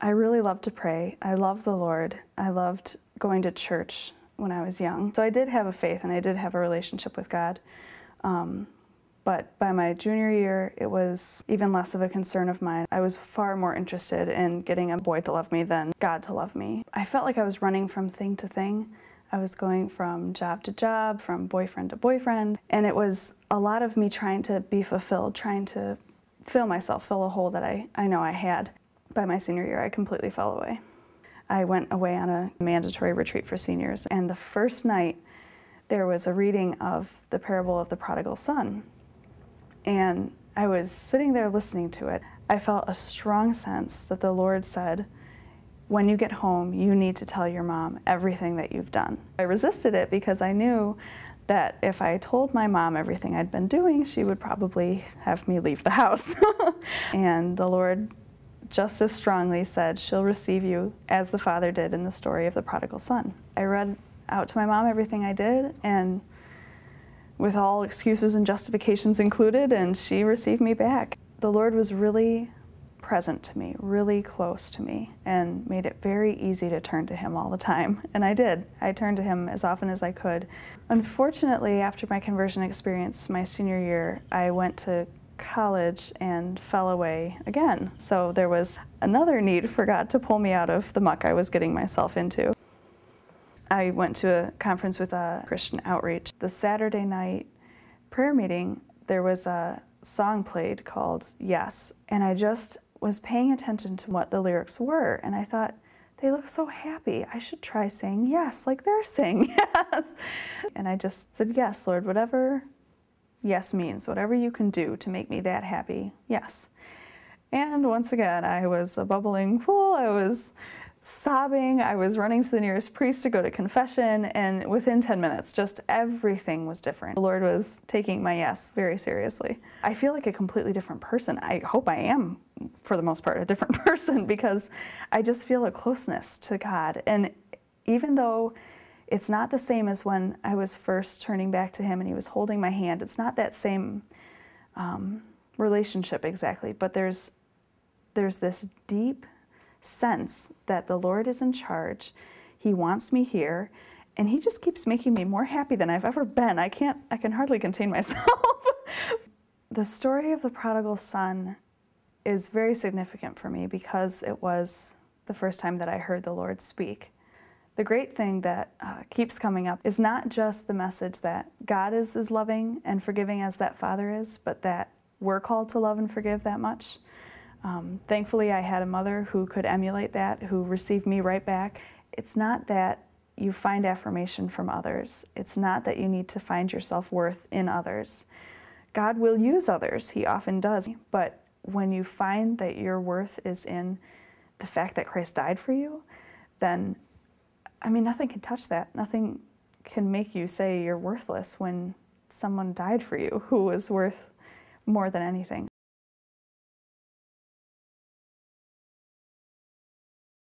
I really loved to pray. I loved the Lord. I loved going to church when I was young. So I did have a faith and I did have a relationship with God. Um, but by my junior year, it was even less of a concern of mine. I was far more interested in getting a boy to love me than God to love me. I felt like I was running from thing to thing. I was going from job to job, from boyfriend to boyfriend, and it was a lot of me trying to be fulfilled, trying to fill myself, fill a hole that I, I know I had. By my senior year, I completely fell away. I went away on a mandatory retreat for seniors, and the first night there was a reading of the parable of the prodigal son. And I was sitting there listening to it. I felt a strong sense that the Lord said, when you get home, you need to tell your mom everything that you've done. I resisted it because I knew that if I told my mom everything I'd been doing, she would probably have me leave the house. and the Lord just as strongly said, She'll receive you as the father did in the story of the prodigal son. I read out to my mom everything I did, and with all excuses and justifications included, and she received me back. The Lord was really present to me, really close to me, and made it very easy to turn to Him all the time. And I did. I turned to Him as often as I could. Unfortunately, after my conversion experience, my senior year, I went to college and fell away again. So there was another need for God to pull me out of the muck I was getting myself into. I went to a conference with a Christian outreach. The Saturday night prayer meeting, there was a song played called Yes, and I just was paying attention to what the lyrics were, and I thought, they look so happy. I should try saying yes, like they're saying yes. And I just said, Yes, Lord, whatever yes means, whatever you can do to make me that happy, yes. And once again, I was a bubbling pool. I was sobbing. I was running to the nearest priest to go to confession, and within 10 minutes, just everything was different. The Lord was taking my yes very seriously. I feel like a completely different person. I hope I am, for the most part, a different person because I just feel a closeness to God. And even though it's not the same as when I was first turning back to Him and He was holding my hand, it's not that same um, relationship exactly, but there's there's this deep sense that the Lord is in charge. He wants me here, and He just keeps making me more happy than I've ever been. I can't, I can hardly contain myself. the story of the prodigal son is very significant for me because it was the first time that I heard the Lord speak. The great thing that uh, keeps coming up is not just the message that God is as loving and forgiving as that Father is, but that we're called to love and forgive that much. Um, thankfully, I had a mother who could emulate that, who received me right back. It's not that you find affirmation from others, it's not that you need to find your self worth in others. God will use others, He often does, but when you find that your worth is in the fact that Christ died for you, then, I mean, nothing can touch that. Nothing can make you say you're worthless when someone died for you who was worth more than anything.